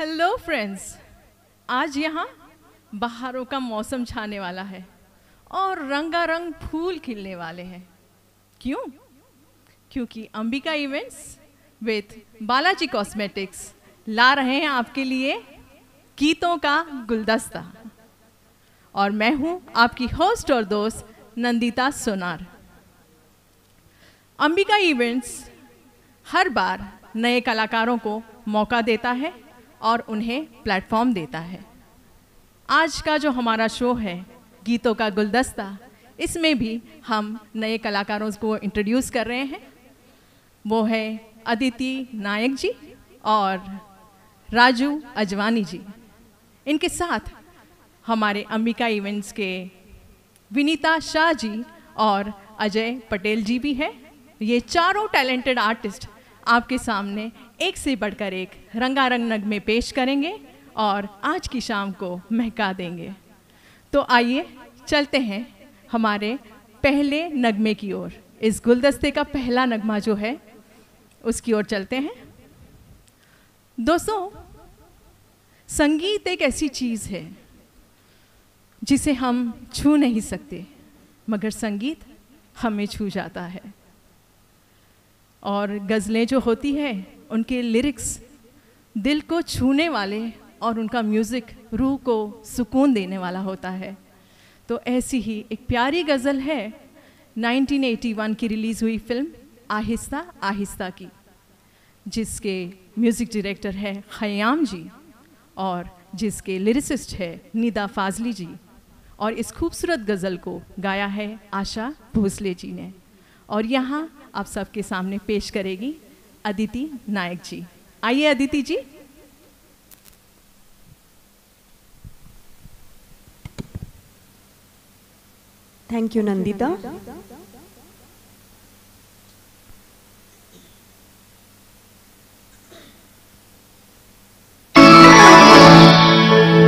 Hello friends आज यहाँ बहारों का मौसम छाने वाला है और रंगारंग फूल खिलने वाले हैं। क्यों? क्योंकि Ambika events with Balaji cosmetics ला रहे हैं आपके लिए गीतों का गुलदस्ता। और मैं हूँ आपकी होस्ट और दोस्त नंदिता सोनार। अंबिका इवेंट्स हर बार नए कलाकारों को मौका देता है और उन्हें प्लेटफॉर्म देता है। आज का जो हमारा शो है, गीतों का गुलदस्ता, इसमें भी हम नए कलाकारों को इंट्रोड्यूस कर रहे हैं। वो है अदिति नायक जी और राजू अजवानी जी। इनके साथ हमारे अंबिका इवेंट्स के विनीता शाह जी और अजय पटेल जी भी हैं। ये चारों टैलेंटेड आर्टिस्ट आपके सामने एक से बढ़कर एक रंगारंग नग में पेश करेंगे और आज की शाम को महका देंगे। तो आइए चलते हैं हमारे पहले नगमे की ओर। इस गुलदस्ते का पहला नगमा जो है, उसकी ओर चलते हैं। दोस्तों, संगीत एक ऐसी चीज़ है जिसे हम छू नहीं सकते, मगर संगीत हमें छू जाता है। और गज़लें जो होती है, उनके लिरिक्स दिल को छूने वाले और उनका म्यूज़िक रूह को सुकून देने वाला होता है। तो ऐसी ही एक प्यारी गज़ल है 1981 की रिलीज़ हुई फ़िल्म आहिस्ता आहिस्ता की, जिसके म्यूज़िक डायरेक्टर है खयाम जी और जिसके लिरिसिस्ट है निदा फाजली जी और इस खूबसूरत गज़ल को गाया है आशा भोसले जी ने। और यहाँ आप सबके सामने पेश करेगी अदिति नायक जी। आइए अदिति जी। थैंक यू नंदिता कभी किसी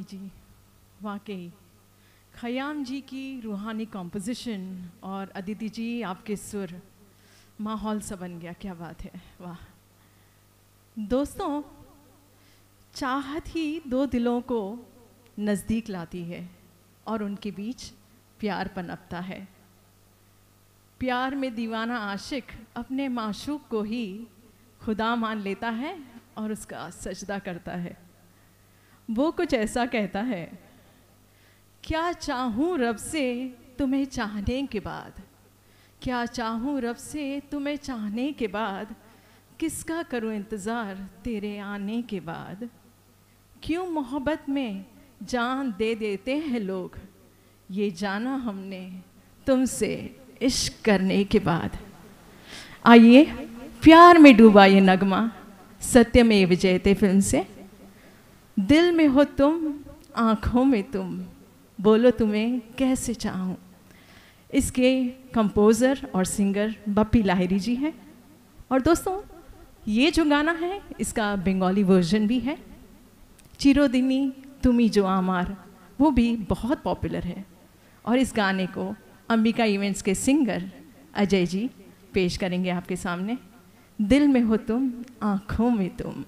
वाह जी। वाकई। खयाम जी की रूहानी कॉम्पोजिशन और अदिति जी आपके सुर, माहौल सा बन गया। क्या बात है। वाह। दोस्तों, चाहत ही दो दिलों को नज़दीक लाती है और उनके बीच प्यार पनपता है। प्यार में दीवाना आशिक अपने माशूक को ही खुदा मान लेता है और उसका सजदा करता है। वो कुछ ऐसा कहता है, क्या चाहूँ रब से तुम्हें चाहने के बाद? क्या चाहूँ रब से तुम्हें चाहने के बाद किसका करूँ इंतज़ार तेरे आने के बाद? क्यों मोहब्बत में जान दे देते हैं लोग? ये जाना हमने तुमसे इश्क करने के बाद। आइए, प्यार में डूबा ये नगमा, सत्य में विजयते फ़िल्म से। दिल में हो तुम, आँखों में तुम। बोलो तुम्हें, कैसे चाहूँ? इसके कंपोज़र और सिंगर बप्पी लाहिरी जी हैं। और दोस्तों, ये जो गाना है, इसका बंगाली वर्जन भी है। चिरोदिनी, तुमी जो आमार, वो भी बहुत पॉपुलर है। और इस गाने को अंबिका इवेंट्स के सिंगर अजय जी पेश करेंगे आपके सामने। दिल में हो तुम, आँखों में तुम।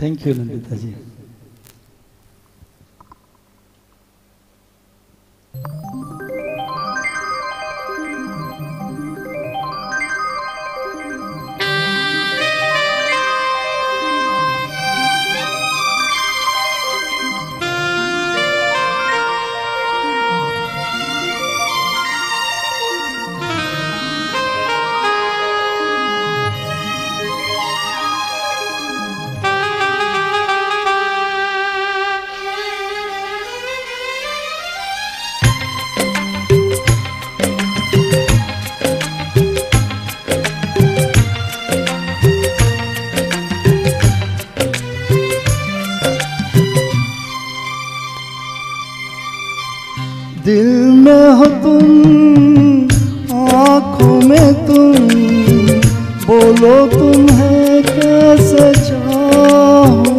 थैंक यू नंदिता जी दिल में हो तुम, आँखों में तुम। बोलो तुम्हें कैसे चाहूँ।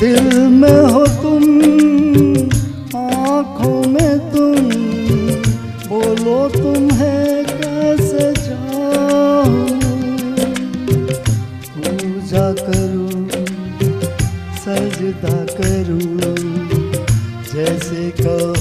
दिल में हो तुम, आँखों में तुम। बोलो तुम्हें कैसे चाहूँ। पूजा करूँ, सजदा करूँ। जैसे कहो।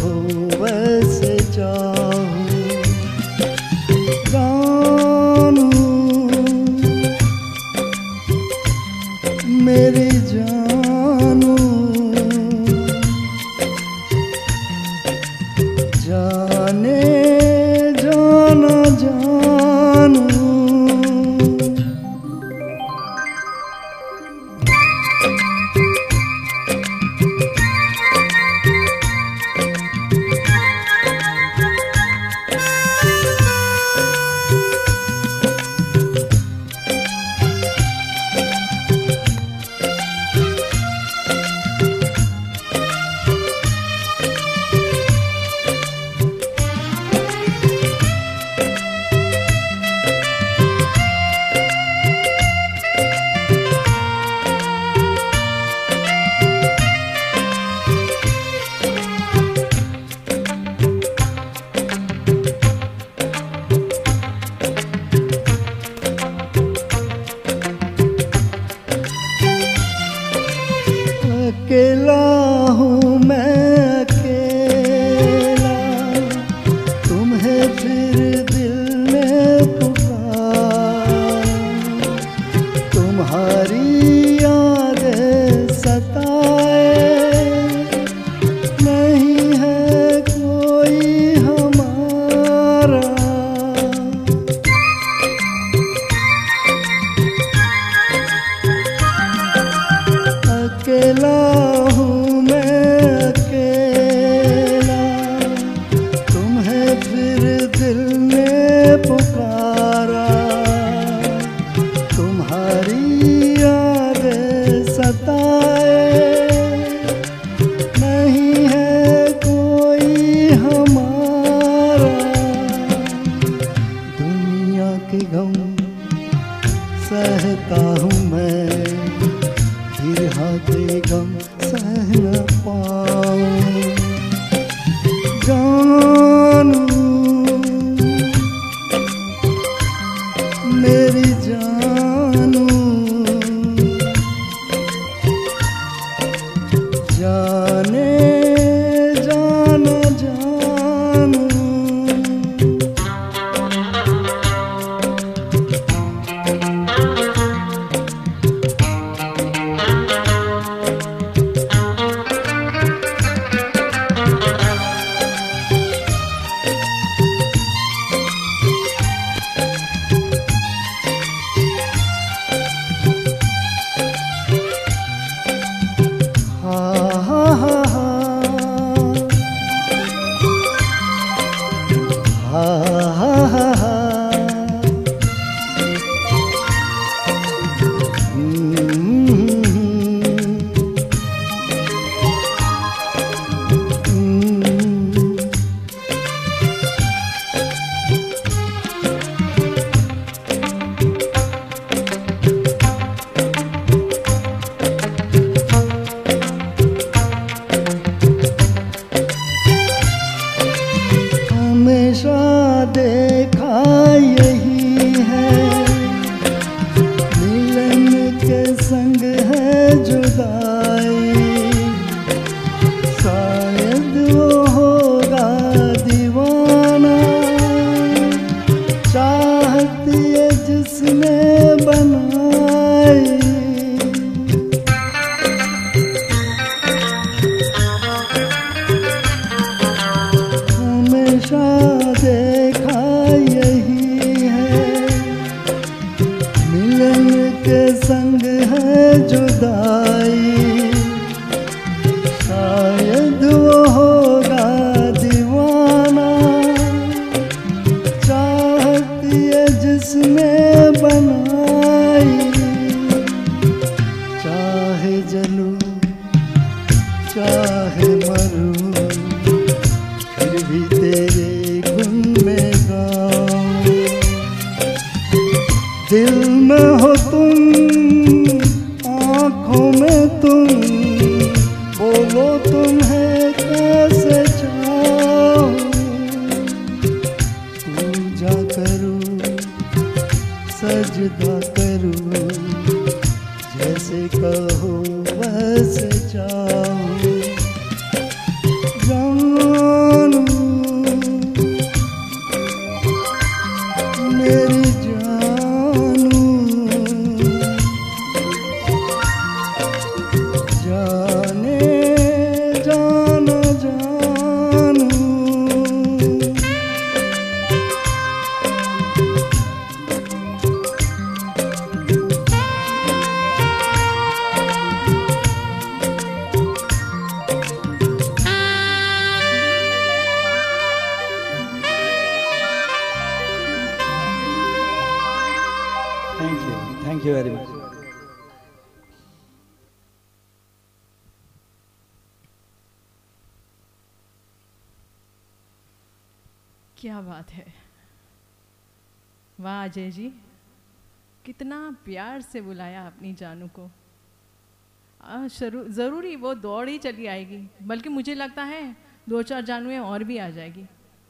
ज़रूरी वो दौड़ ही चली आएगी। बल्कि मुझे लगता है दो चार जानुएँ और भी आ जाएगी।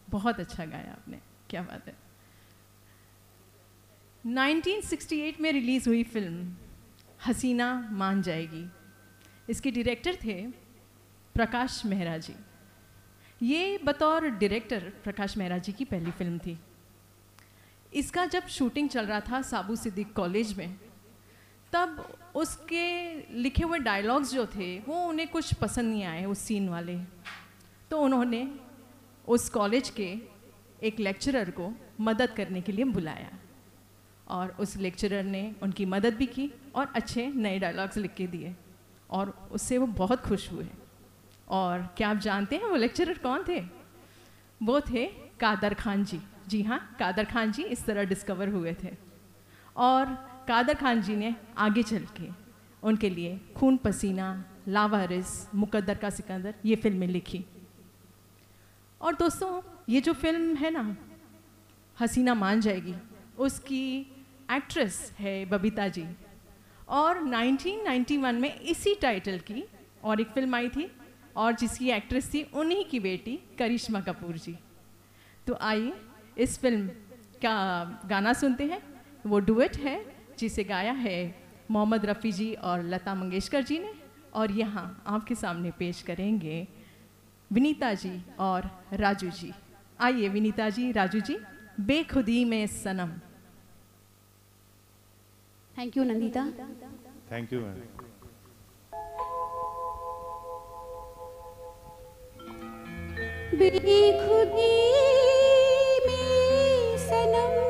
बहुत अच्छा गाया आपने। क्या बात है। 1968 में रिलीज़ हुई फ़िल्म, हसीना मान जाएगी। इसके डायरेक्टर थे प्रकाश मेहरा जी ये बतौर डायरेक्टर प्रकाश मेहरा जी की पहली फ़िल्म थी। इसका जब शूटिंग चल रहा था साबू सिद्दीक कॉलेज में, तब उसके लिखे हुए डायलॉग्स जो थे, वो उन्हें कुछ पसंद नहीं आए, उस सीन वाले। तो उन्होंने उस कॉलेज के एक लेक्चरर को मदद करने के लिए बुलाया। और उस लेक्चरर ने उनकी मदद भी की और अच्छे नए डायलॉग्स लिख के दिए। और उससे वो बहुत खुश हुए। और क्या आप जानते हैं वो लेक्चरर कौन थे? वो थे कादर खान जी। जी हाँ कादर खान जी इस तरह डिस्कवर हुए थे। और कादर खान जी ने आगे चल के उनके लिए खून पसीना लावारिस मुकद्दर का सिकंदर, ये फ़िल्में लिखी। और दोस्तों, ये जो फ़िल्म है ना, हसीना मान जाएगी। उसकी एक्ट्रेस है बबीता जी। और 1991 में इसी टाइटल की और एक फ़िल्म आई थी, और जिसकी एक्ट्रेस थी उन्हीं की बेटी करिश्मा कपूर जी। तो आइए, इस फ़िल्म का गाना सुनते हैं। वो डुएट है जिसे गाया है मोहम्मद रफ़ी जी और लता मंगेशकर जी ने। और यहाँ आपके सामने पेश करेंगे विनीता जी और राजू जी। आइए विनीता जी राजू जी बेखुदी में सनम। Thank you Nandita thank you ma'am बेखुदी में सनम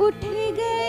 उठ गए।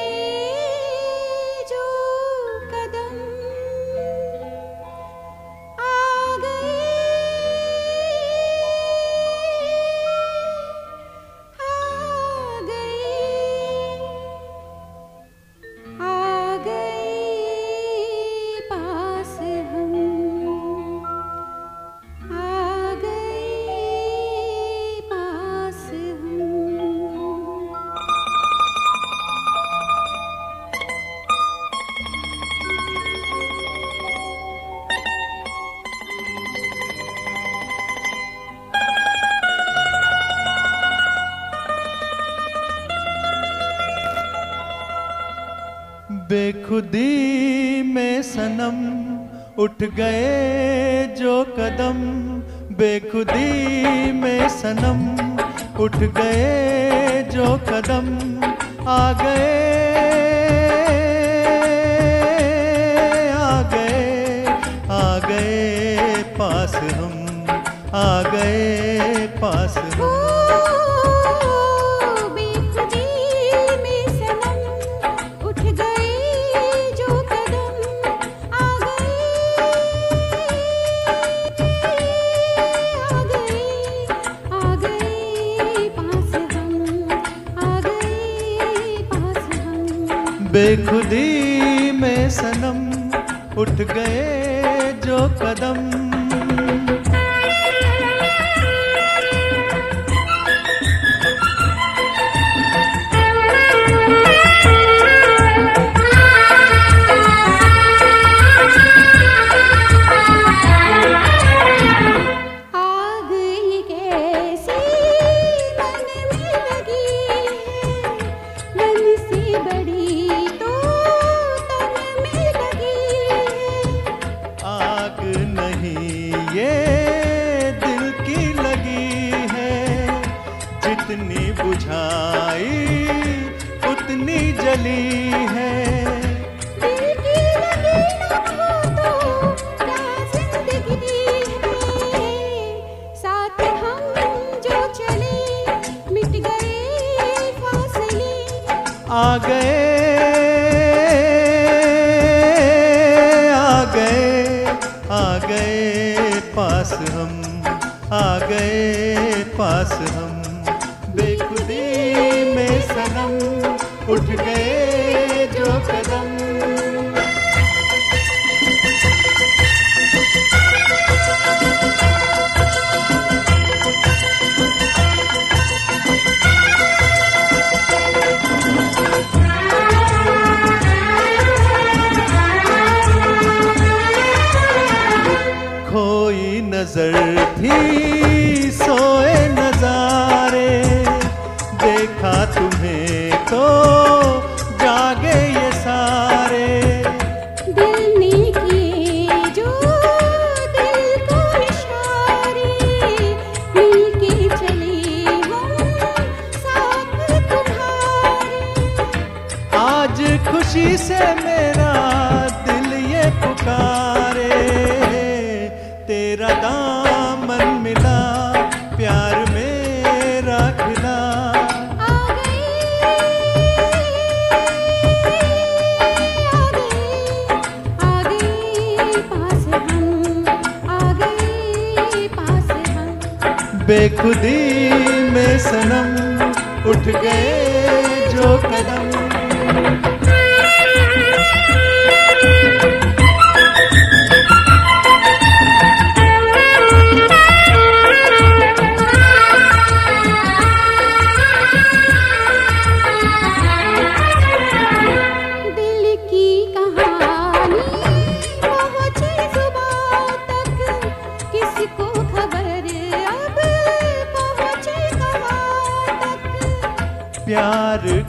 उठ गए जो कदम बेखुदी में सनम। उठ गए जो कदम आ गए बेखुदी में सनम उठ गए जो कदम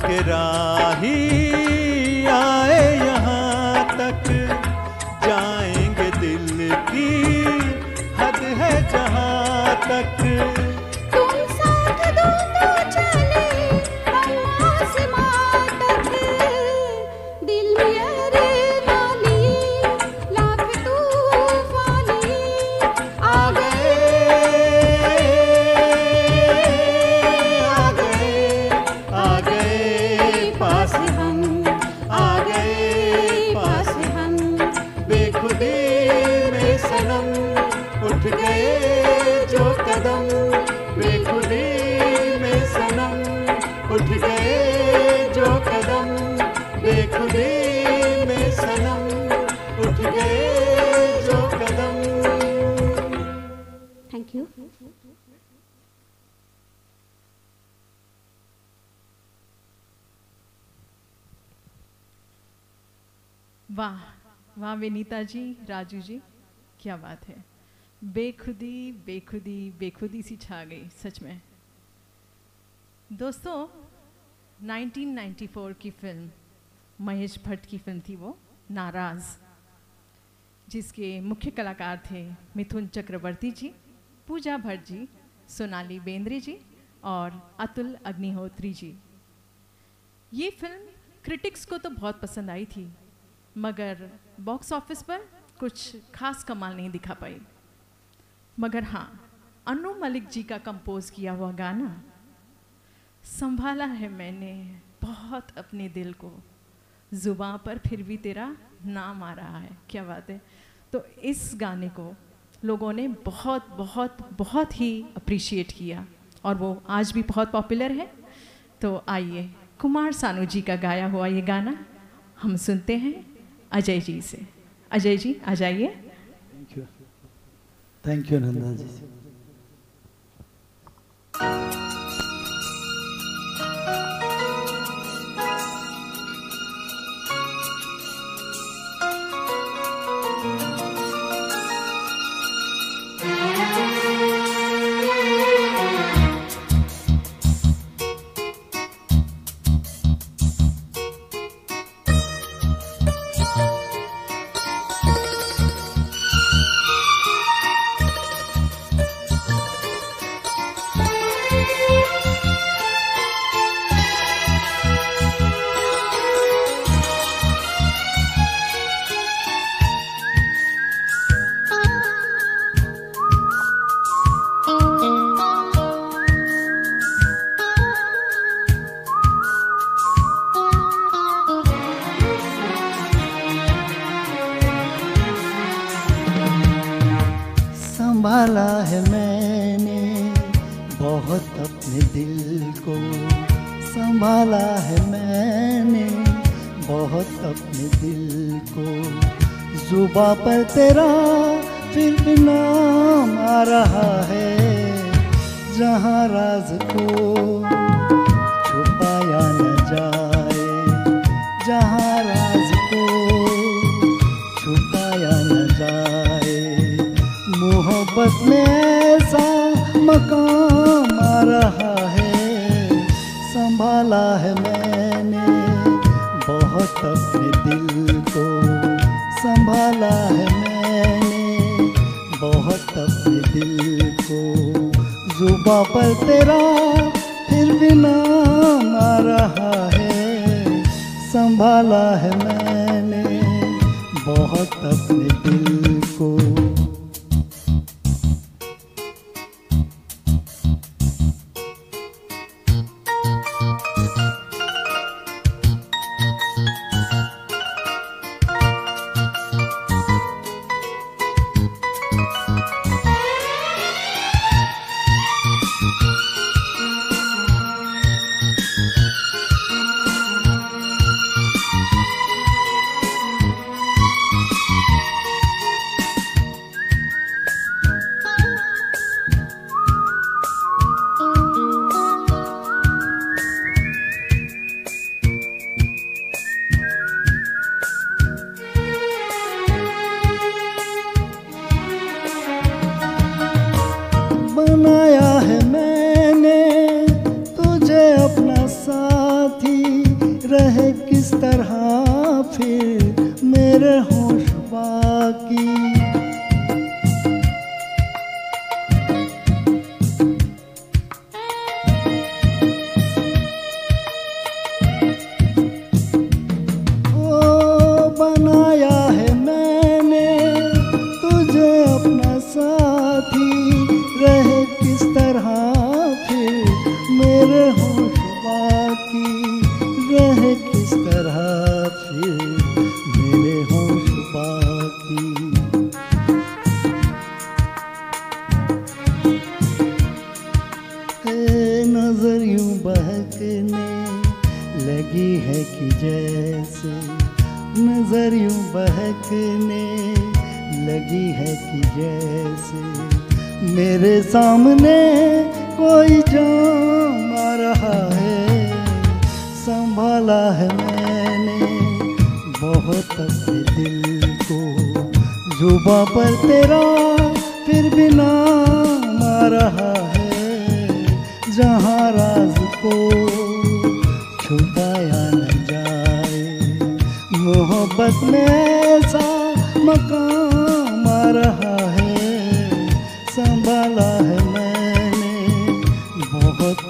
के आए यहाँ। विनीता जी, राजू जी, क्या बात है। बेखुदी बेखुदी बेखुदी सी छा गई, सच में। दोस्तों 1994 की फ़िल्म, महेश भट्ट की फ़िल्म थी वो, नाराज़, जिसके मुख्य कलाकार थे मिथुन चक्रवर्ती जी, पूजा भट्ट जी, सोनाली बेंद्रे जी और अतुल अग्निहोत्री जी। ये फ़िल्म क्रिटिक्स को तो बहुत पसंद आई थी मगर बॉक्स ऑफ़िस पर कुछ खास कमाल नहीं दिखा पाई। मगर हाँ अनु मलिक जी का कंपोज किया हुआ गाना, संभाला है मैंने बहुत अपने दिल को। जुबां पर फिर भी तेरा नाम आ रहा है, क्या बात है? तो इस गाने को लोगों ने बहुत बहुत बहुत ही अप्रिशिएट किया और वो आज भी बहुत पॉपुलर है। तो आइए, कुमार सानू जी का गाया हुआ ये गाना, हम सुनते हैं। अजय जी से। अजय जी आ जाइए। Thank you thank you Nanda ji. पर तेरा फिर नाम आ रहा है। जहाँ राज को छुपाया न जाए, जहाँ राज को छुपाया न जाए। मोहब्बत में ऐसा मकाम आ रहा है। संभाला है मैंने बहुत अपने पर तेरा फिर भी नाम आ रहा है संभाला है मैंने बहकने लगी है कि जैसे नज़र यूँ बहकने लगी है कि जैसे मेरे सामने कोई जाम आ रहा है, संभाला है मैंने बहुत अपने दिल को। जुबा पर तेरा फिर भी नाम आ रहा है, जहाँ राज को छुपाया न जाए। मोहब्बत में ऐसा मकाम आ रहा है, संभाला है मैंने बहुत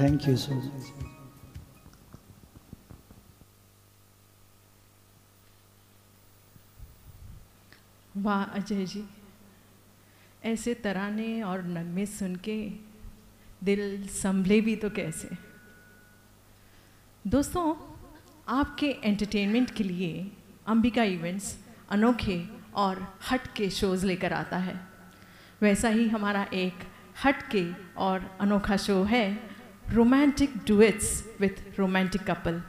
थैंक यू सो मच वाह, अजय जी। ऐसे तराने और नगमे सुन के दिल संभले भी तो कैसे? दोस्तों, आपके एंटरटेनमेंट के लिए अंबिका इवेंट्स अनोखे और हट के शोज़ लेकर आता है। वैसा ही हमारा एक हट के और अनोखा शो है romantic duets with romantic couple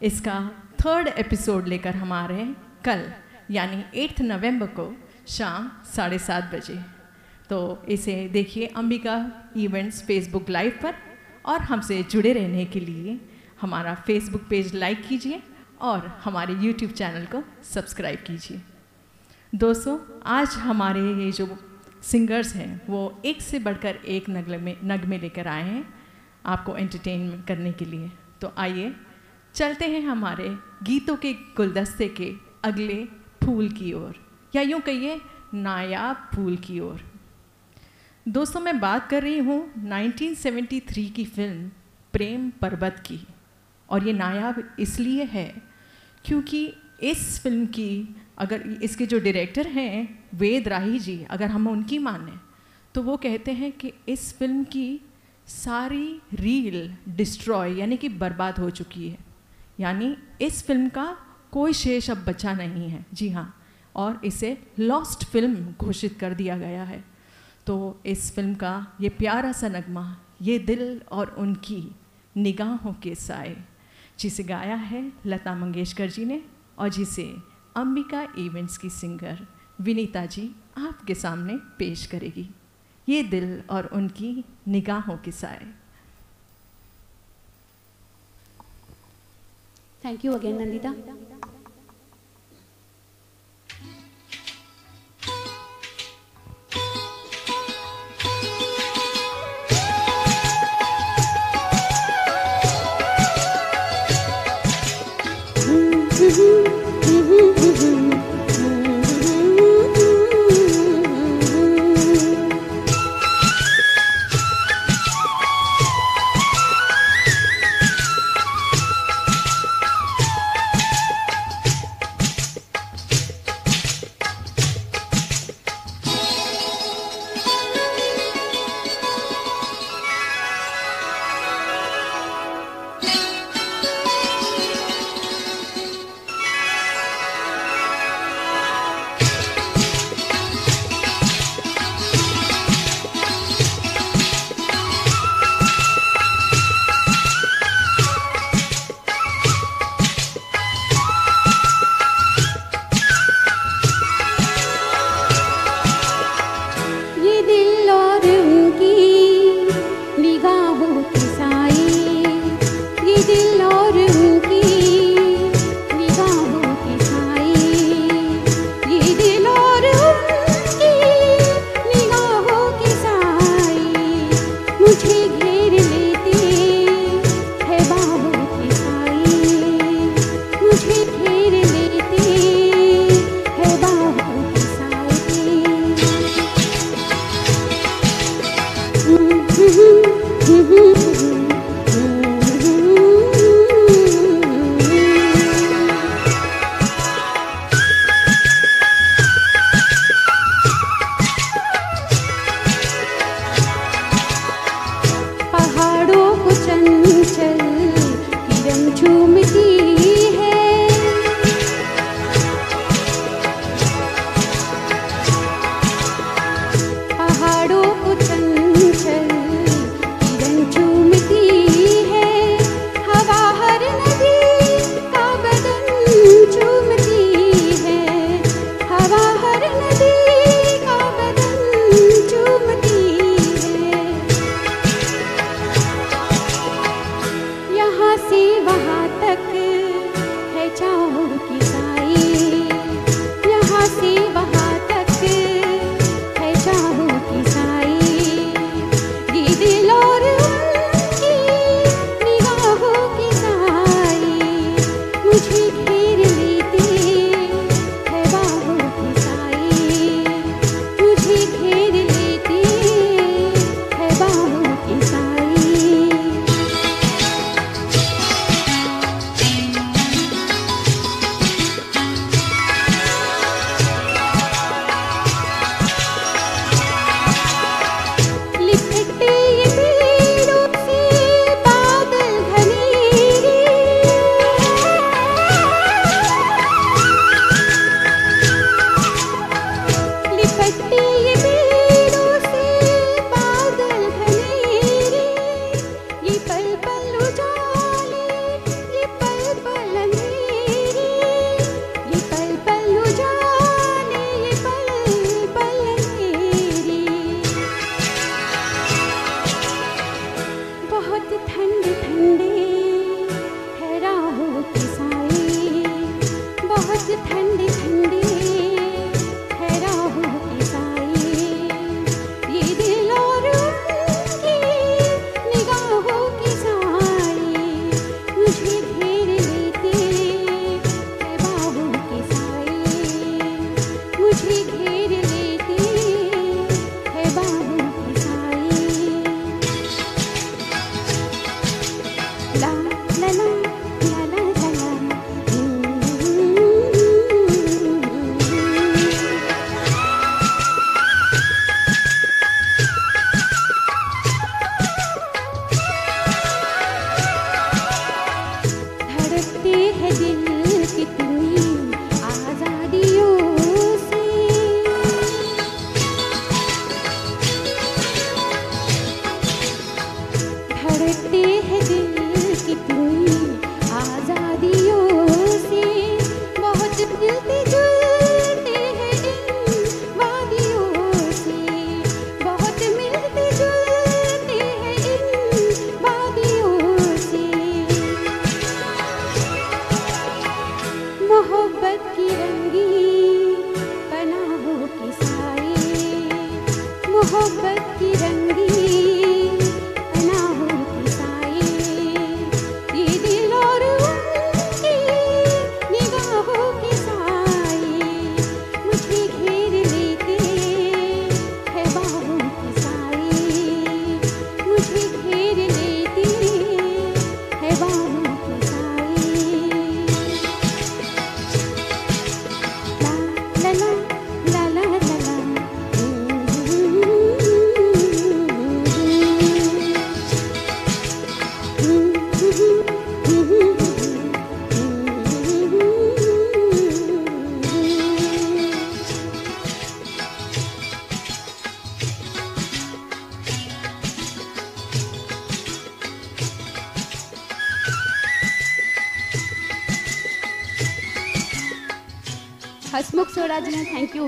इसका थर्ड एपिसोड लेकर हम आ रहे हैं कल, यानी एट्थ नवंबर को शाम साढ़े सात बजे। तो इसे देखिए अंबिका इवेंट्स फेसबुक लाइव पर, और हमसे जुड़े रहने के लिए हमारा फेसबुक पेज लाइक कीजिए और हमारे यूट्यूब चैनल को सब्सक्राइब कीजिए। दोस्तों, आज हमारे ये जो सिंगर्स हैं, वो एक से बढ़कर एक नगले में, नगमे लेकर आए हैं। आपको एंटरटेन करने के लिए। तो आइए, चलते हैं हमारे गीतों के गुलदस्ते के अगले फूल की ओर, या यूँ कहिए, नायाब फूल की ओर। दोस्तों, मैं बात कर रही हूँ 1973 की फ़िल्म प्रेम पर्वत की। और ये नायाब इसलिए है क्योंकि इस फ़िल्म की अगर इसके जो डायरेक्टर हैं, वेद राही जी, अगर हम उनकी माने तो वो कहते हैं कि इस फ़िल्म की सारी रील डिस्ट्रॉय, यानी कि बर्बाद हो चुकी है। यानी इस फ़िल्म का कोई शेष अब बचा नहीं है। जी हाँ और इसे लॉस्ट फ़िल्म घोषित कर दिया गया है। तो इस फ़िल्म का ये प्यारा सा नगमा, ये दिल और उनकी निगाहों के साए, जिसे गाया है लता मंगेशकर जी ने और जिसे अंबिका इवेंट्स की सिंगर विनीता जी आपके सामने पेश करेगी। ये दिल और उनकी निगाहों के साए। Thank you again Nandita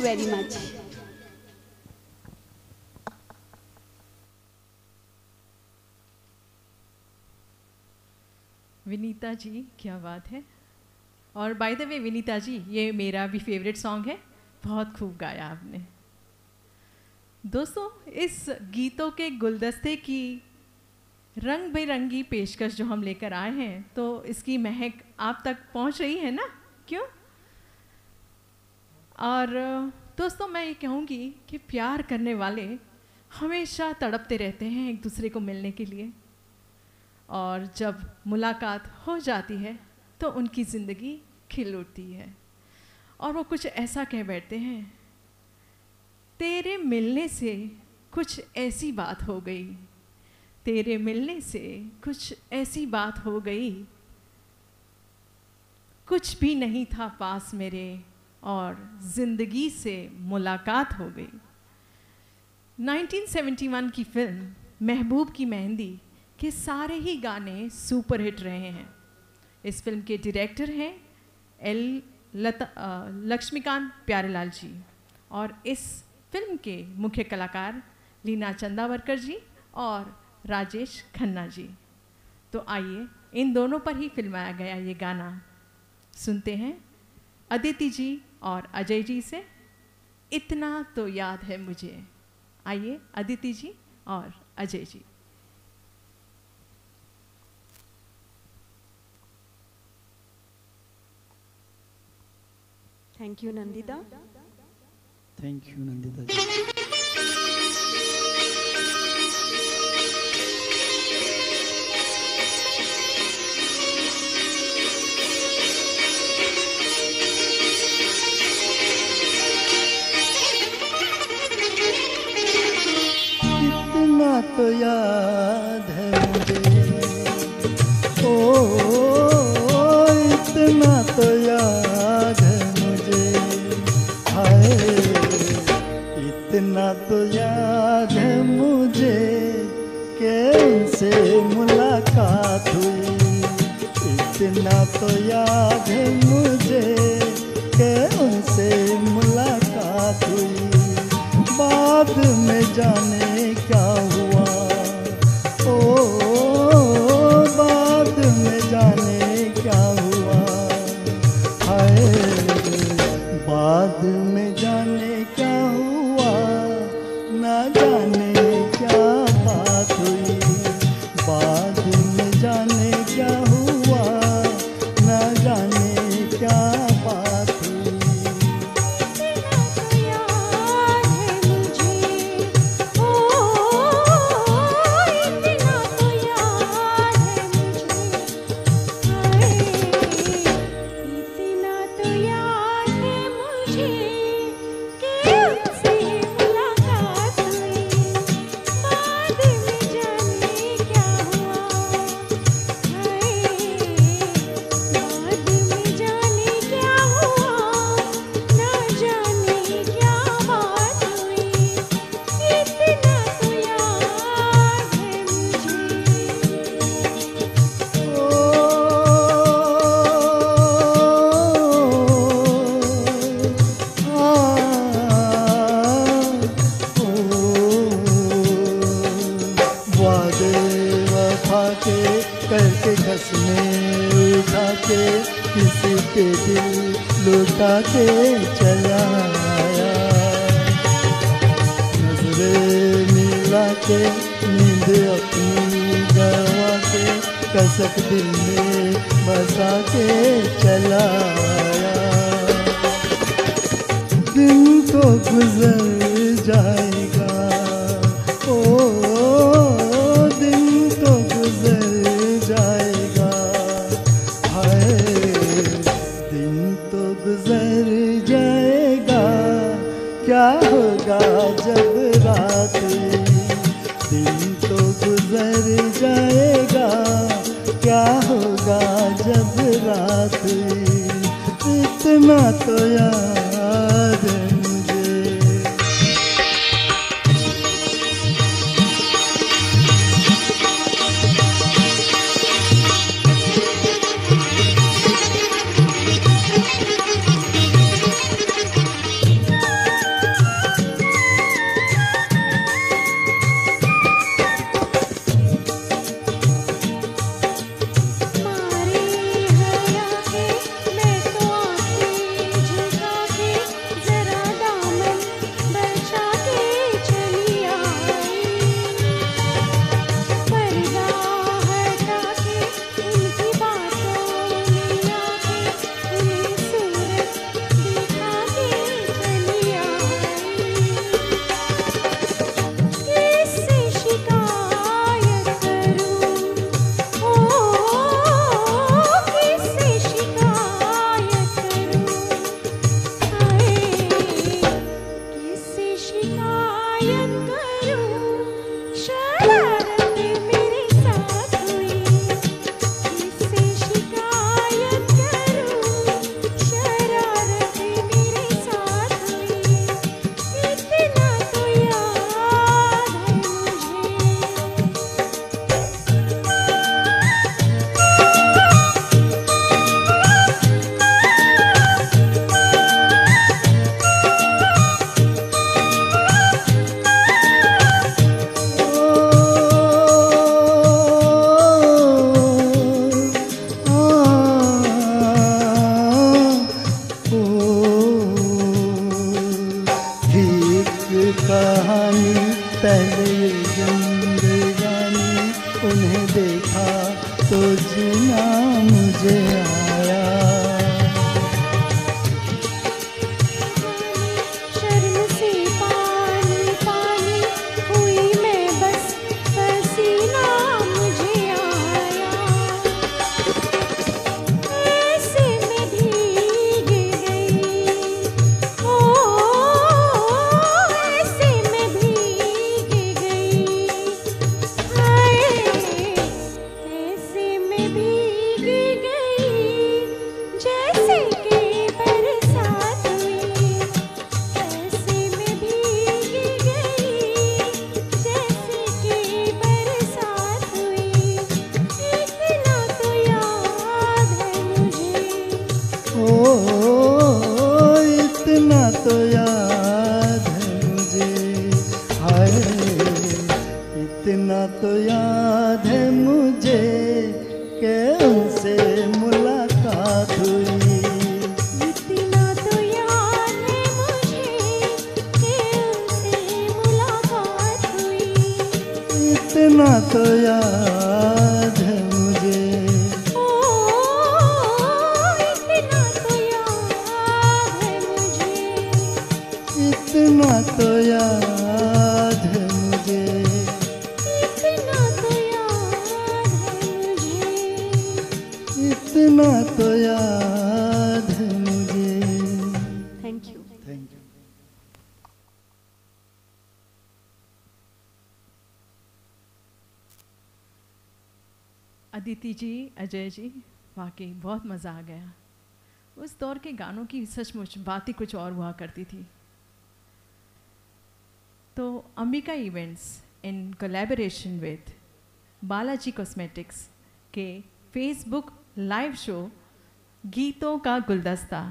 very much Vinita ji, क्या बात है? और by the way Vinita ji, ये मेरा भी फेवरेट सॉन्ग है। बहुत खूब गाया आपने। दोस्तों, इस गीतों के गुलदस्ते की रंग बिरंगी पेशकश जो हम लेकर आए हैं तो इसकी महक आप तक पहुँच रही है ना? क्यों? और दोस्तों मैं ये कहूँगी कि प्यार करने वाले हमेशा तड़पते रहते हैं एक दूसरे को मिलने के लिए। और जब मुलाकात हो जाती है तो उनकी ज़िंदगी खिल उठती है। और वो कुछ ऐसा कह बैठते हैं, तेरे मिलने से कुछ ऐसी बात हो गई। तेरे मिलने से कुछ ऐसी बात हो गई। कुछ भी नहीं था पास मेरे। और ज़िंदगी से मुलाकात हो गई। 1971 की फ़िल्म महबूब की मेहंदी के सारे ही गाने सुपरहिट रहे हैं। इस फ़िल्म के डायरेक्टर हैं एल लता लक्ष्मीकांत प्यारेलाल जी और इस फ़िल्म के मुख्य कलाकार लीना चंदावरकर जी और राजेश खन्ना जी। तो आइए, इन दोनों पर ही फिल्माया गया ये गाना। सुनते हैं अदिति जी और अजय जी से इतना तो याद है मुझे। आइए अदिति जी और Ajay ji. Thank you Nandita thank you Nandita ji तो याद है मुझे। ओ, इतना तो याद है मुझे। हाय, इतना तो याद है मुझे। कि उनसे मुलाकात हुई? इतना तो याद है मुझे। कि उनसे मुलाकात हुई? बाद में जाने क्या हुआ बाद मज़ा आ गया। उस दौर के गानों की सचमुच बात ही कुछ और हुआ करती थी। तो Ambika events in collaboration with Balaji cosmetics के फेसबुक लाइव शो गीतों का गुलदस्ता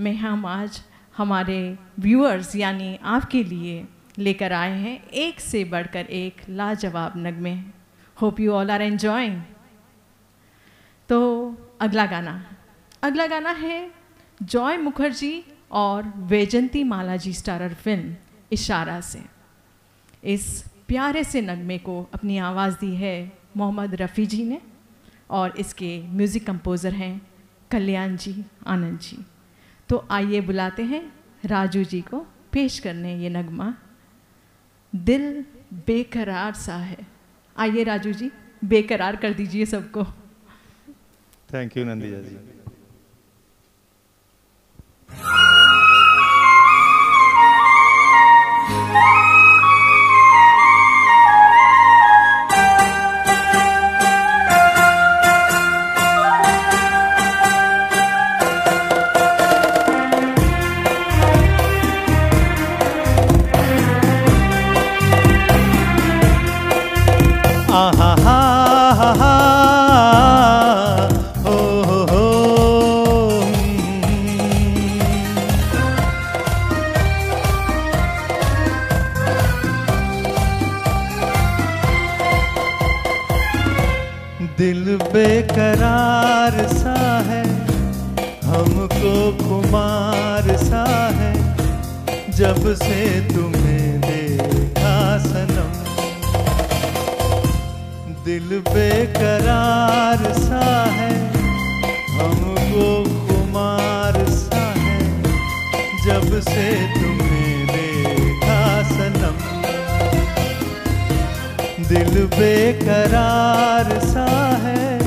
में हम आज हमारे व्यूअर्स यानी आपके लिए लेकर आए हैं एक से बढ़कर एक लाजवाब नगमे। Hope you all are enjoying तो अगला गाना। अगला गाना है जॉय मुखर्जी और वैजंती माला जी स्टारर फ़िल्म, इशारा से। इस प्यारे से नगमे को अपनी आवाज़ दी है मोहम्मद रफ़ी जी ने और इसके म्यूज़िक कंपोज़र हैं कल्याण जी, आनंद जी। तो आइए बुलाते हैं राजू जी को पेश करने ये नगमा। दिल बेकरार सा है। आइए राजू जी, बेकरार कर दीजिए सबको। थैंक यू नंदिया जी बेकरार सा है, हमको कुमार सा है। जब से तुम्हें देखा सनम, दिल बेकरार सा है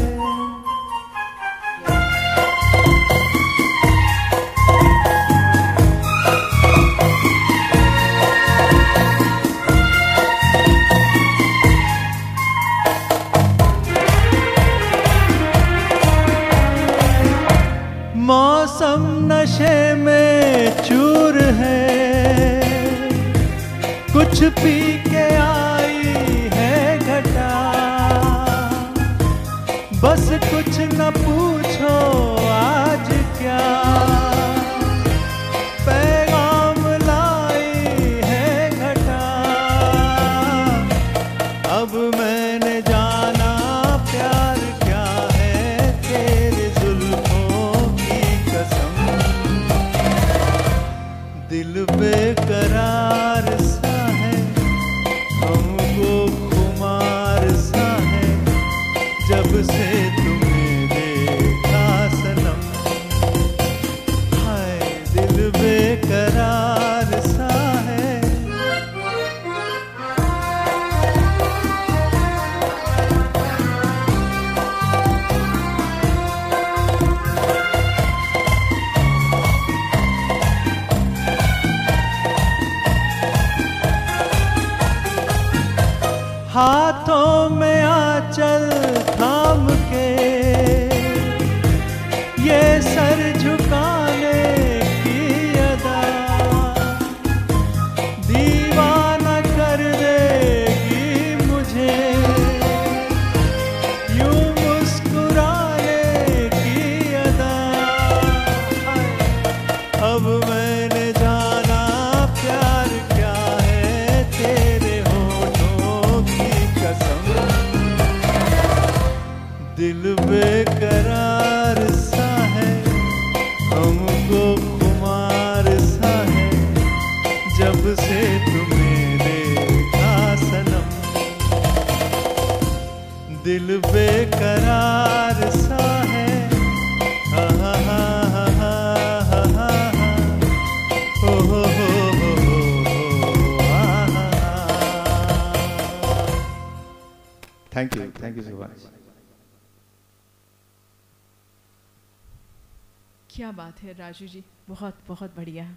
है राजू जी, बहुत बहुत बढ़िया।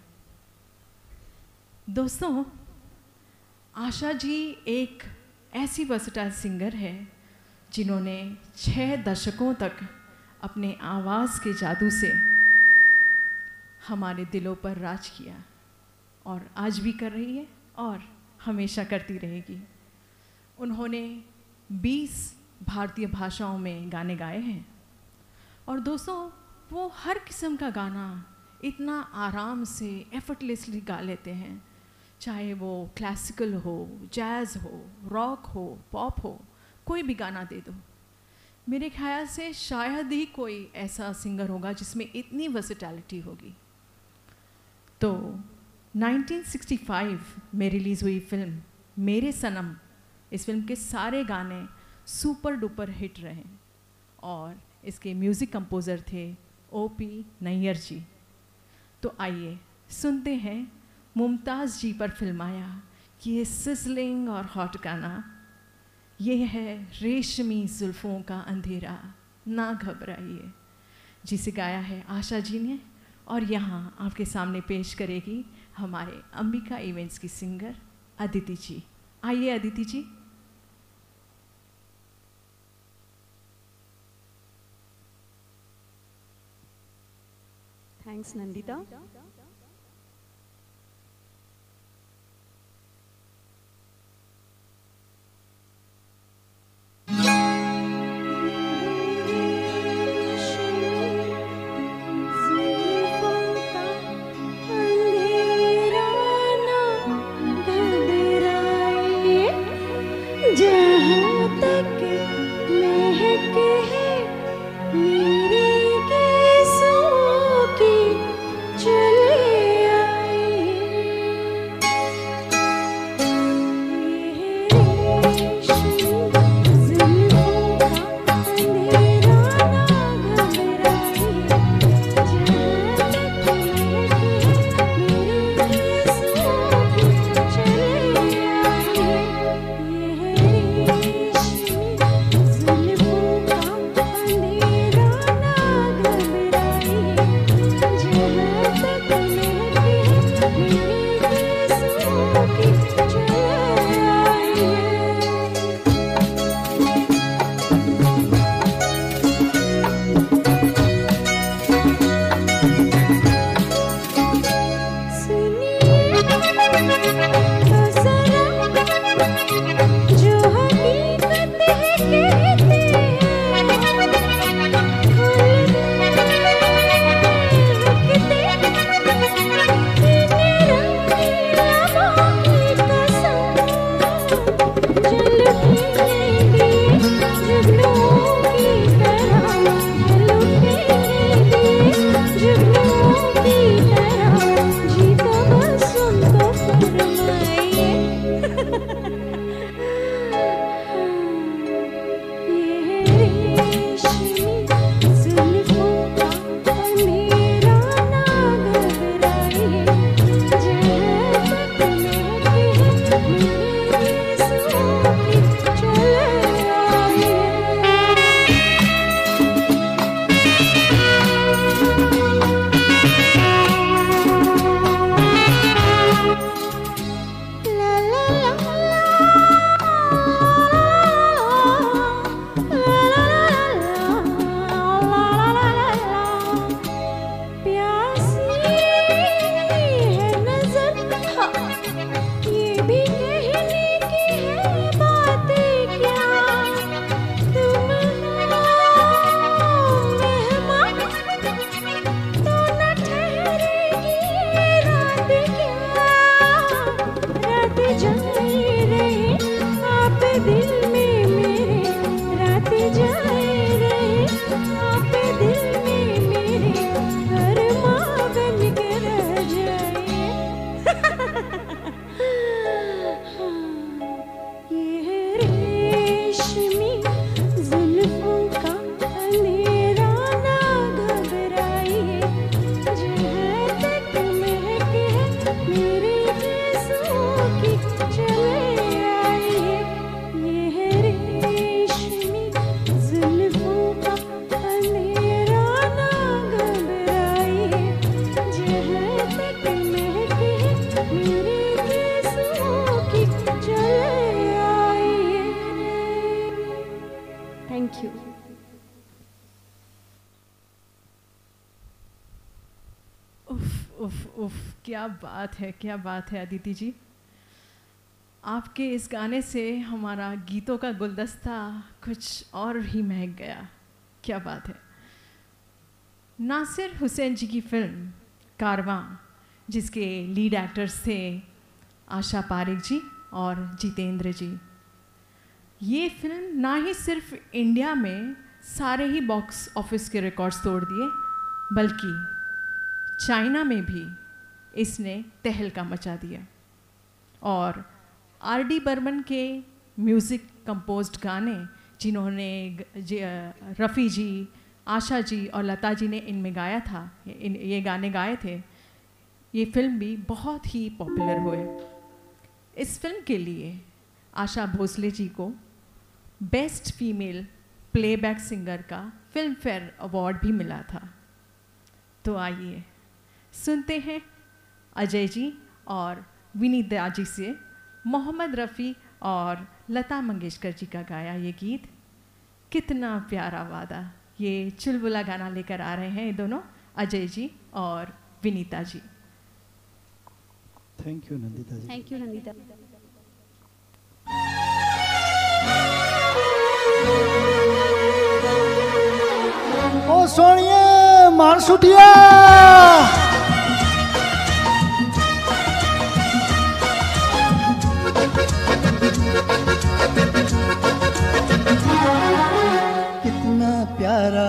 दोस्तों, आशा जी एक ऐसी वर्सटाइल सिंगर है, जिन्होंने छः दशकों तक अपने आवाज़ के जादू से हमारे दिलों पर राज किया और आज भी कर रही है और हमेशा करती रहेगी। उन्होंने 20 भारतीय भाषाओं में गाने गाए हैं। और दोस्तों वो हर किस्म का गाना इतना आराम से एफर्टलेसली गा लेते हैं। चाहे वो क्लासिकल हो जैज़ हो रॉक हो पॉप हो, कोई भी गाना दे दो। मेरे ख्याल से शायद ही कोई ऐसा सिंगर होगा जिसमें इतनी वर्सिटैलिटी होगी। तो 1965 में रिलीज़ हुई फ़िल्म, मेरे सनम, इस फ़िल्म के सारे गाने सुपर डुपर हिट रहे। और इसके म्यूज़िक कंपोज़र थे ओ पी नैयर जी। तो आइए सुनते हैं मुमताज़ जी पर फिल्माया कि ये सिजलिंग और हॉट गाना, ये है रेशमी जुल्फ़ों का अंधेरा, ना घबराइए। जिसे गाया है आशा जी ने और यहाँ आपके सामने पेश करेगी हमारे अंबिका इवेंट्स की सिंगर अदिति जी। आइए अदिति जी। Thanks, Nandita. बात है, क्या बात है अदिति जी? आपके इस गाने से हमारा गीतों का गुलदस्ता कुछ और ही महक गया। क्या बात है। नासिर हुसैन जी की फ़िल्म, कारवां, जिसके लीड एक्टर्स थे आशा पारिक जी और जितेंद्र जी। ये फ़िल्म ना ही सिर्फ़ इंडिया में सारे ही बॉक्स ऑफ़िस के रिकॉर्ड्स तोड़ दिए, बल्कि चाइना में भी इसने तहलका मचा दिया। और आर डी बर्मन के म्यूज़िक कंपोज्ड गाने, जिन्होंने रफ़ी जी, आशा जी और लता जी ने इनमें गाया था, इन, ये गाने गाए थे, ये फ़िल्म भी बहुत ही पॉपुलर हुए। इस फ़िल्म के लिए आशा भोसले जी को बेस्ट फीमेल प्लेबैक सिंगर का फ़िल्म फेयर अवार्ड भी मिला था। तो आइए, सुनते हैं अजय जी और विनीता जी से मोहम्मद रफ़ी और लता मंगेशकर जी का गाया ये गीत। कितना प्यारा वादा। ये चुलबुला गाना लेकर आ रहे हैं ये दोनों अजय जी और Vinita ji. Thank you Nandita ji. Thank you Nandita ओ सोनिए मानसुटिया! कितना प्यारा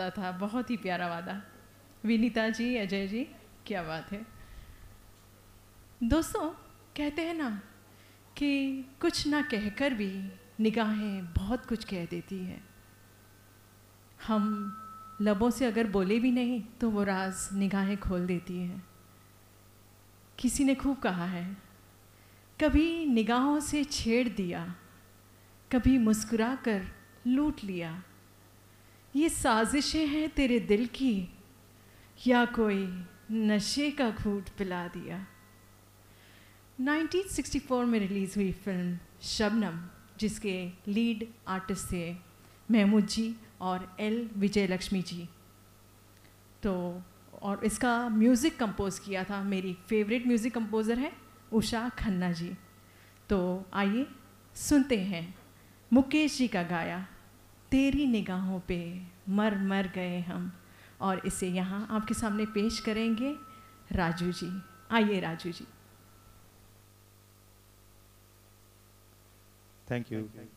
वादा था, बहुत ही प्यारा वादा। विनीता जी, अजय जी, क्या बात है। दोस्तों, कहते हैं ना कि कुछ ना कहकर भी निगाहें बहुत कुछ कह देती है। हम लबों से अगर बोले भी नहीं तो वो राज निगाहें खोल देती है। किसी ने खूब कहा है, कभी निगाहों से छेड़ दिया, कभी मुस्कुरा कर लूट लिया ये साजिशें हैं तेरे दिल की। या कोई नशे का घूट पिला दिया। 1964 में रिलीज़ हुई फ़िल्म शबनम, जिसके लीड आर्टिस्ट थे महमूद जी और एल विजय लक्ष्मी जी। तो और इसका म्यूज़िक कंपोज किया था मेरी फेवरेट म्यूज़िक कंपोज़र है उषा खन्ना जी। तो आइए सुनते हैं मुकेश जी का गाया तेरी निगाहों पे मर मर गए हम और इसे यहाँ आपके सामने पेश करेंगे। राजू जी, आइए राजू जी। थैंक यू तेरी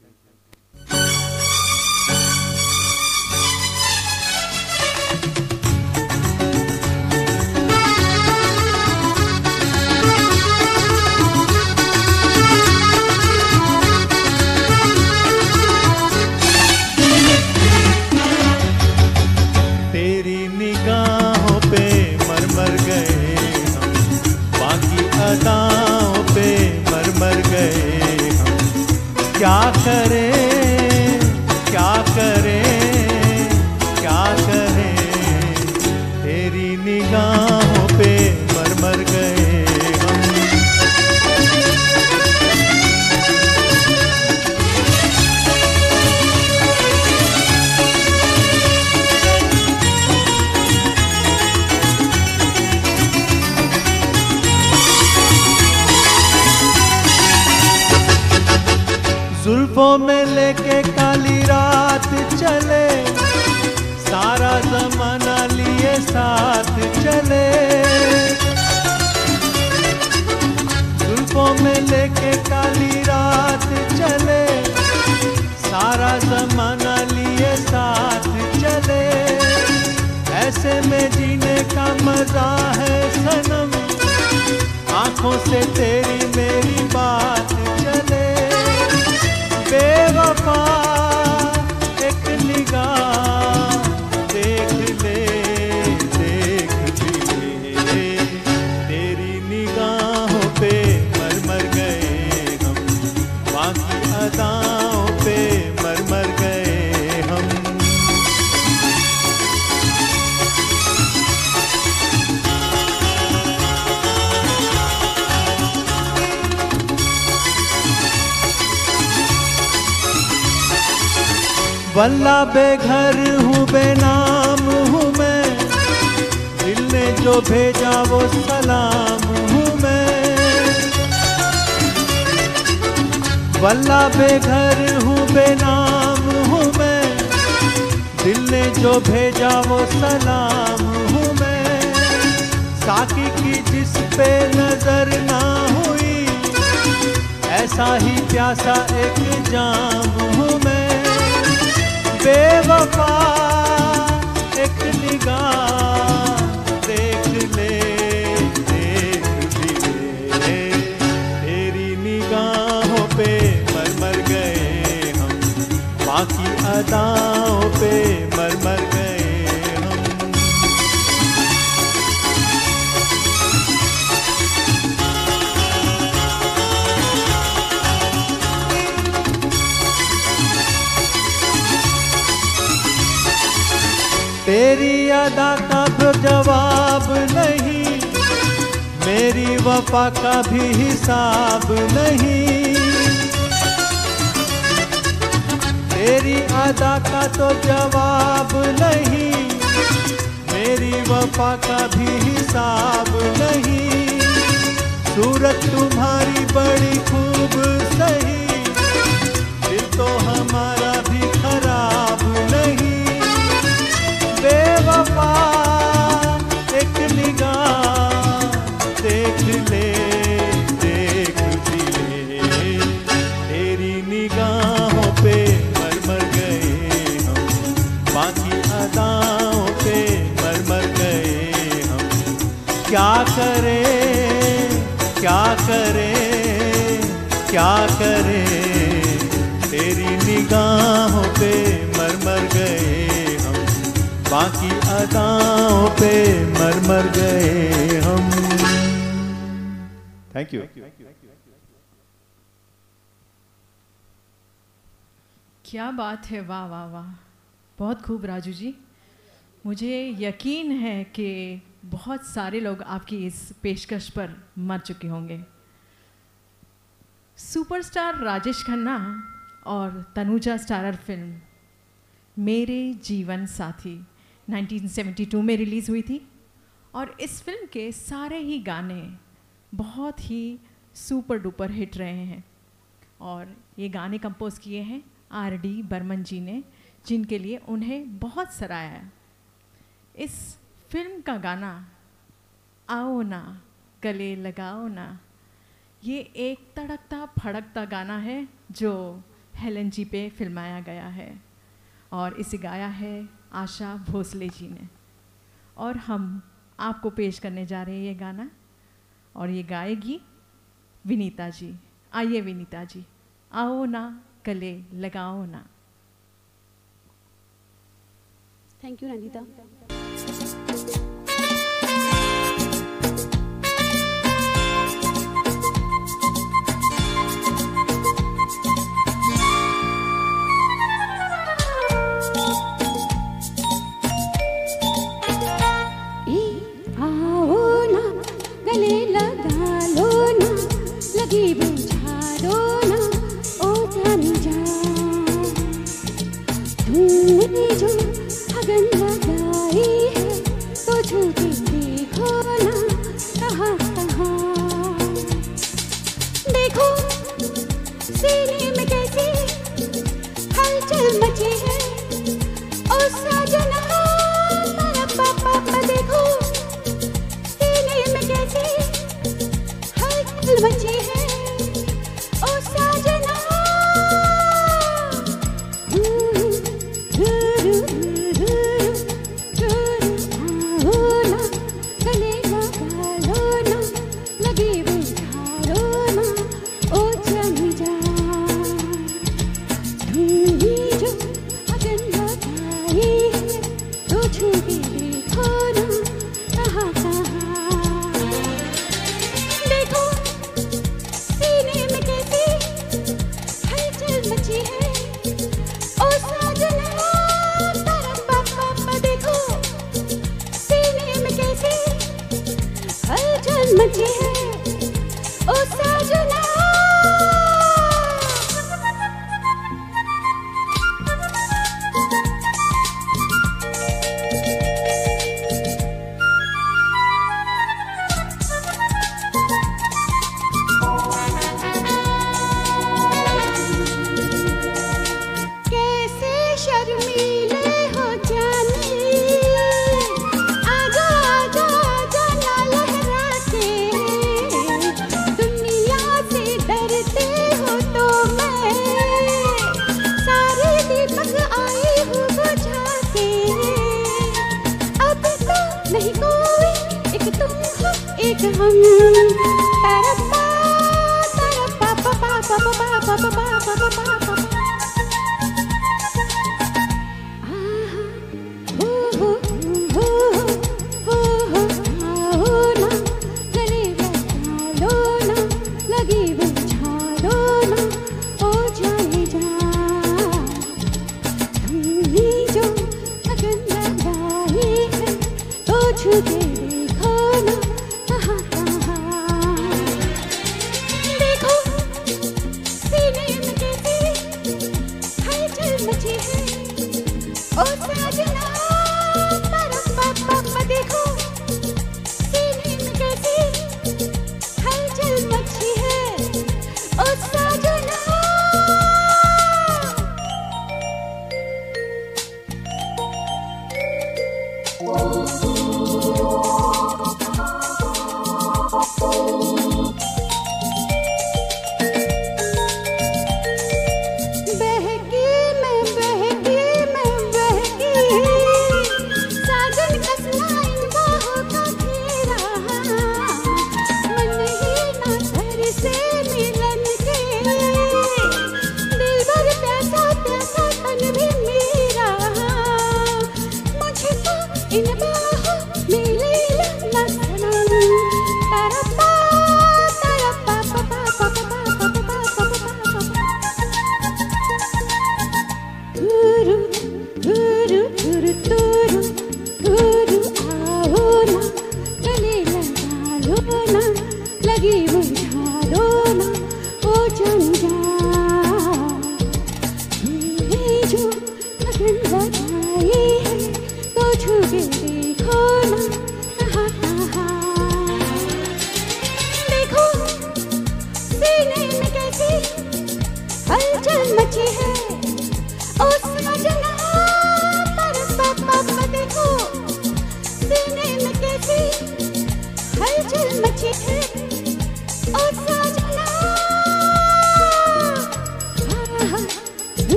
जमाना लिए साथ चले। ऐसे में जीने का मज़ा है सनम। आँखों से तेरी मेरी बात चले। बेवफा एक निगाह वल्ला बेघर हूँ, बेनाम हूँ मैं। दिल ने जो भेजा वो सलाम हूँ मैं। वल्ला बेघर हूँ, बेनाम हूँ मैं। दिल ने जो भेजा वो सलाम हूँ मैं। साकी की जिस पे नज़र ना हुई, ऐसा ही प्यासा एक जाम बेवफा एक निगाह। तेरी अदा का तो जवाब नहीं। मेरी वफा का भी हिसाब नहीं। तेरी अदा का तो जवाब नहीं। मेरी वफा का भी हिसाब नहीं। सूरत तुम्हारी बड़ी खूब सही। बाकी अदाओं पे मर मर गए हम। थैंक यू क्या बात है वाह वाह वाह। बहुत खूब राजू जी। मुझे यकीन है कि बहुत सारे लोग आपकी इस पेशकश पर मर चुके होंगे। सुपरस्टार राजेश खन्ना और तनुजा स्टारर फ़िल्म मेरे जीवन साथी। 1972 में रिलीज़ हुई थी। और इस फ़िल्म के सारे ही गाने बहुत ही सुपर डुपर हिट रहे हैं। और ये गाने कंपोज किए हैं आर डी बर्मन जी ने, जिनके लिए उन्हें बहुत सराहा है। इस फ़िल्म का गाना, आओ ना, गले लगाओ ना, ये एक तड़कता फड़कता गाना है जो हेलन जी पे फिल्माया गया है। और इसे गाया है आशा भोसले जी ने। और हम आपको पेश करने जा रहे हैं ये गाना। और ये गाएगी विनीता जी। आइए विनीता जी। आओ ना कले लगाओ ना। थैंक यू नंदिता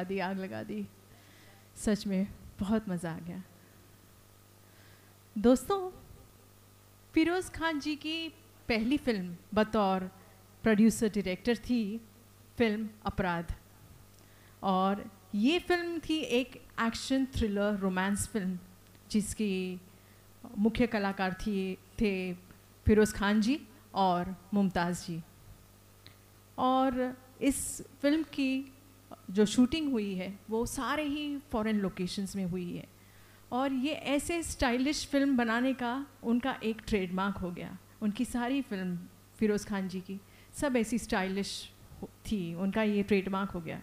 लगा दी, आग लगा दी। सच में बहुत मज़ा आ गया। दोस्तों, फिरोज़ खान जी की पहली फ़िल्म बतौर प्रोड्यूसर डायरेक्टर थी फ़िल्म अपराध। और ये फ़िल्म थी एक एक्शन थ्रिलर रोमांस फ़िल्म जिसकी मुख्य कलाकार थी, थे फिरोज़ खान जी और मुमताज़ जी। और इस फ़िल्म की जो शूटिंग हुई है, वो सारे ही फॉरेन लोकेशंस में हुई है। और ये ऐसे स्टाइलिश फ़िल्म बनाने का उनका एक ट्रेडमार्क हो गया, उनकी सारी फ़िल्म फिरोज़ खान जी की, सब ऐसी स्टाइलिश थी, उनका ये ट्रेडमार्क हो गया।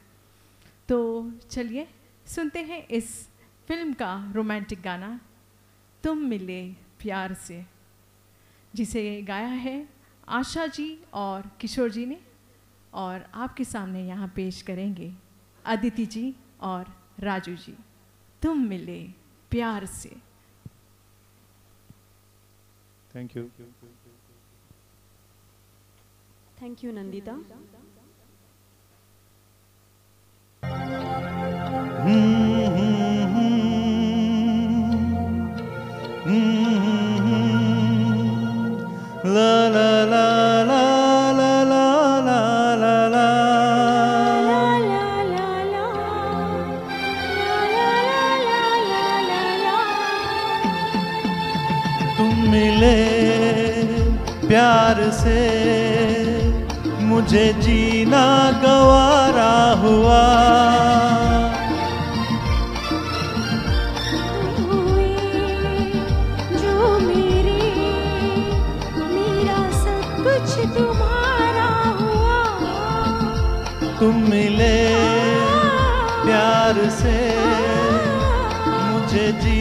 तो चलिए, सुनते हैं इस फ़िल्म का रोमांटिक गाना, तुम मिले प्यार से, जिसे गाया है आशा जी और किशोर जी ने। और आपके सामने यहाँ पेश करेंगे अदिति जी और राजू जी। तुम मिले प्यार से। Thank you thank you Nandita La मुझे जीना गवारा हुआ। तुम मिले प्यार से मुझे जी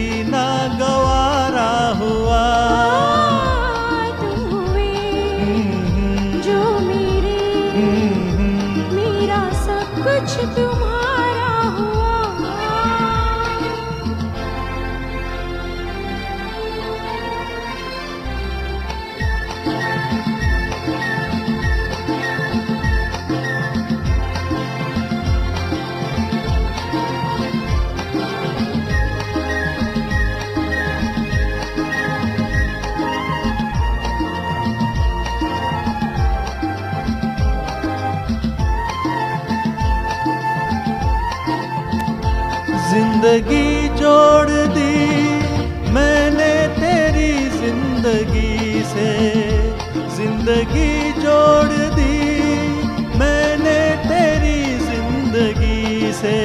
ज़िंदगी जोड़ दी मैंने तेरी ज़िंदगी से।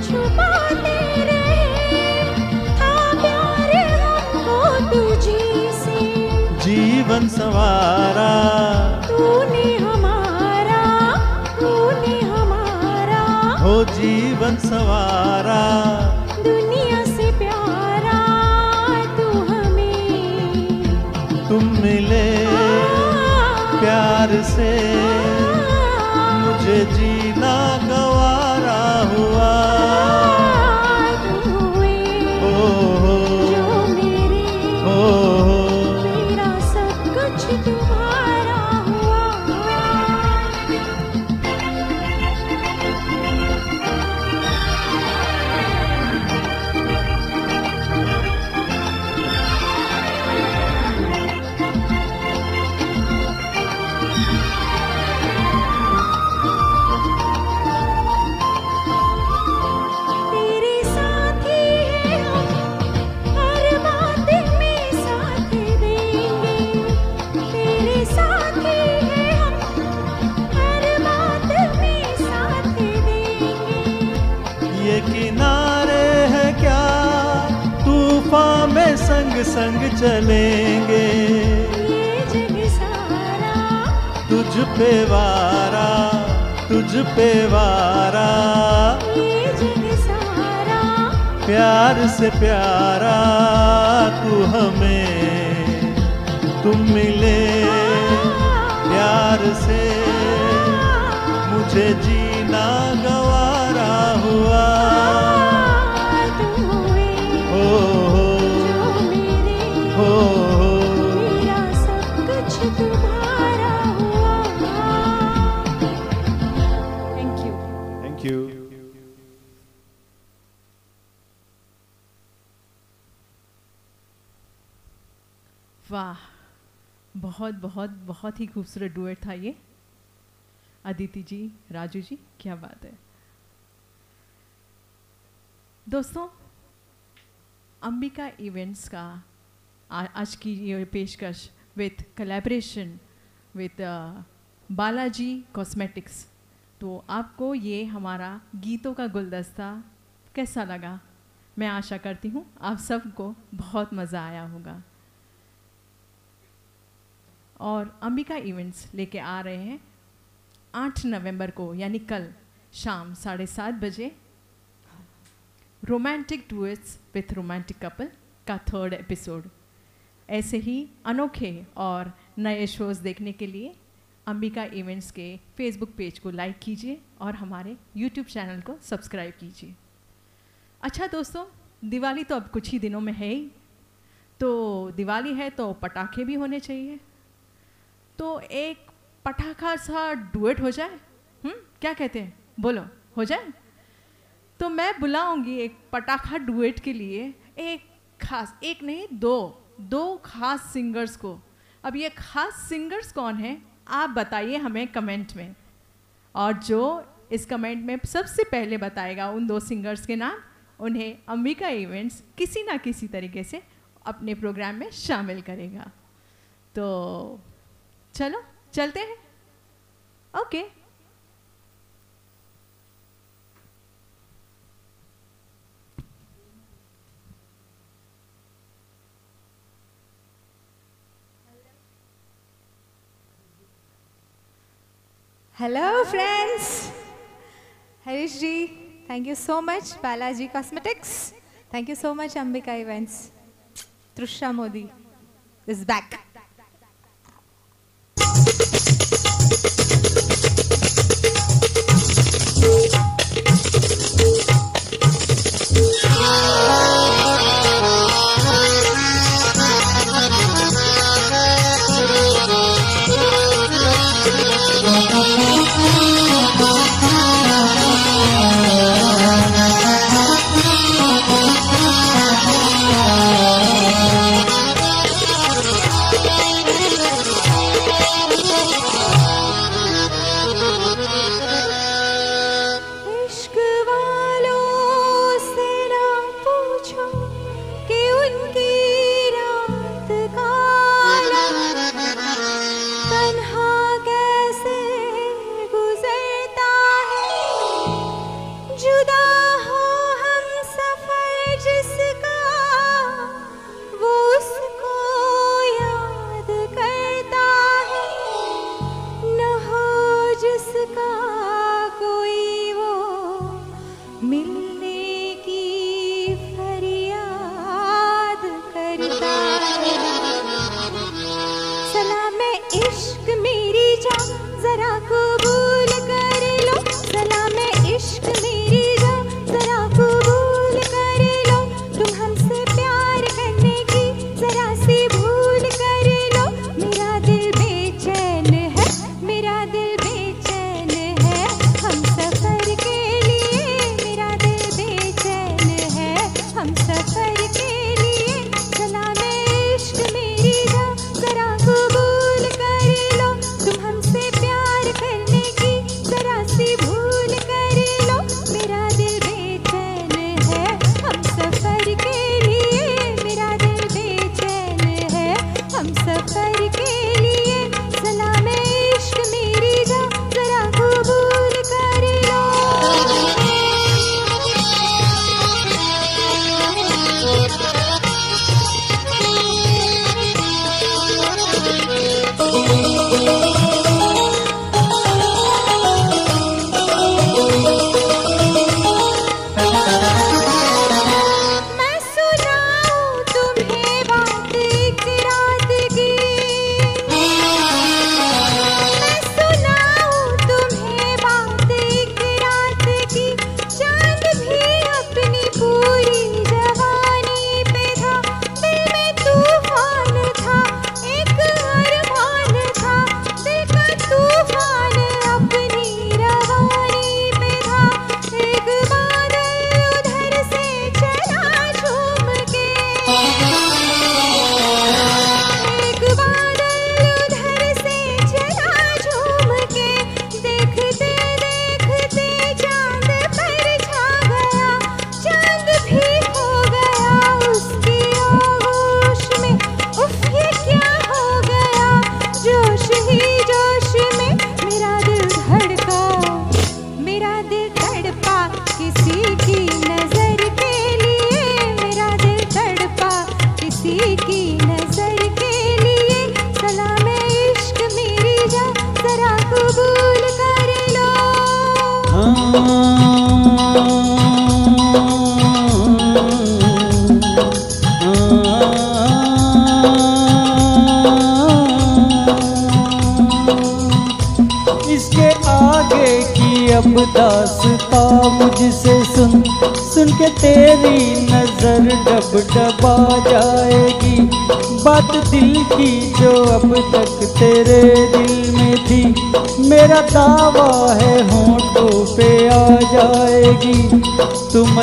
छुपाते रहे था प्यार हमको तुझी से। जीवन सवारा। प्यार से मुझे जीना गवारा चलेंगे। ये जग सारा। तुझ पे वारा तुझ पे वारा। ये जग सारा। प्यार से प्यारा तू हमें तुम मिले। प्यार से मुझे जीना गवारा हुआ। बहुत बहुत बहुत ही खूबसूरत डुएट था ये। अदिति जी, राजू जी, क्या बात है। दोस्तों, अंबिका इवेंट्स का आज की ये पेशकश with collaboration with Balaji cosmetics तो आपको ये हमारा गीतों का गुलदस्ता कैसा लगा? मैं आशा करती हूँ आप सबको बहुत मज़ा आया होगा। और अंबिका इवेंट्स लेके आ रहे हैं। आठ नवंबर को, यानी कल शाम साढ़े सात बजे romantic duets with romantic couple का थर्ड एपिसोड ऐसे ही अनोखे और नए शोज़ देखने के लिए अंबिका इवेंट्स के फेसबुक पेज को लाइक कीजिए और हमारे यूट्यूब चैनल को सब्सक्राइब कीजिए। अच्छा दोस्तों, दिवाली तो अब कुछ ही दिनों में है ही तो दिवाली है तो पटाखे भी होने चाहिए। तो एक पटाखा सा डुएट हो जाए? हम्म क्या कहते हैं? बोलो, हो जाए? तो मैं बुलाऊँगी एक पटाखा डुएट के लिए एक खास, एक नहीं, दो दो खास सिंगर्स को। अब ये खास सिंगर्स कौन है? आप बताइए हमें कमेंट में। और जो इस कमेंट में सबसे पहले बताएगा उन दो सिंगर्स के नाम, उन्हें अंबिका इवेंट्स किसी ना किसी तरीके से अपने प्रोग्राम में शामिल करेगा। तो चलो चलते हैं। Okay hello friends Harish ji thank you so much Balaji cosmetics thank you so much Ambika events Trisha Modi is back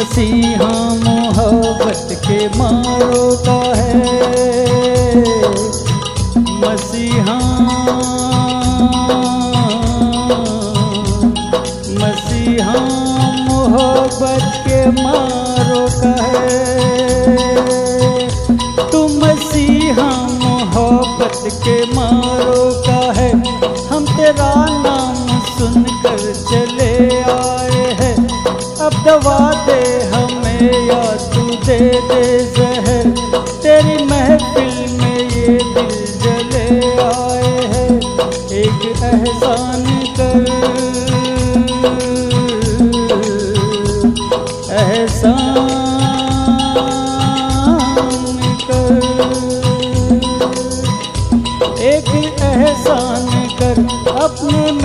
मसीहा अपने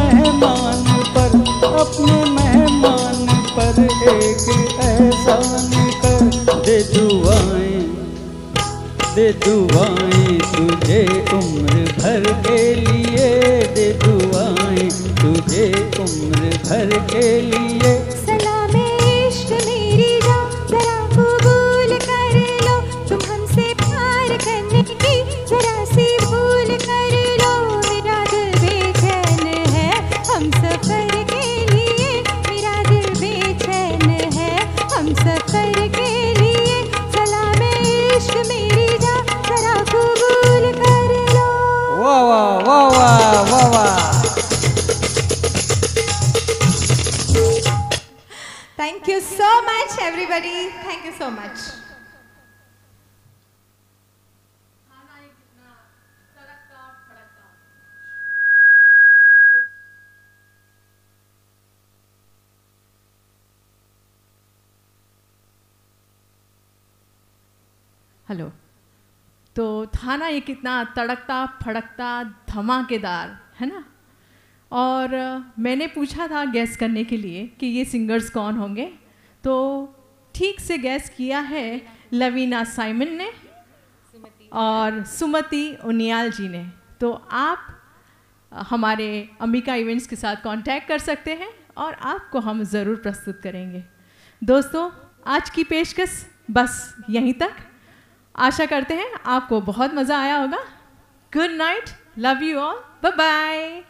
था ना ये कितना तड़कता, फड़कता, धमाकेदार, है ना? और मैंने पूछा था गैस करने के लिए कि ये सिंगर्स कौन होंगे? तो ठीक से गैस किया है लवीना साइमन ने और सुमति उनियाल जी ने। तो आप हमारे अंबिका इवेंट्स के साथ कांटेक्ट कर सकते हैं और आपको हम ज़रूर प्रस्तुत करेंगे। दोस्तों, आज की पेशकश बस यहीं तक। आशा करते हैं आपको बहुत मज़ा आया होगा। Good night love you all bye bye